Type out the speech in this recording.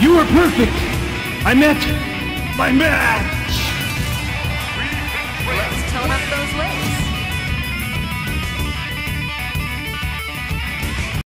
You were perfect. I met my match. Let's tone up those legs.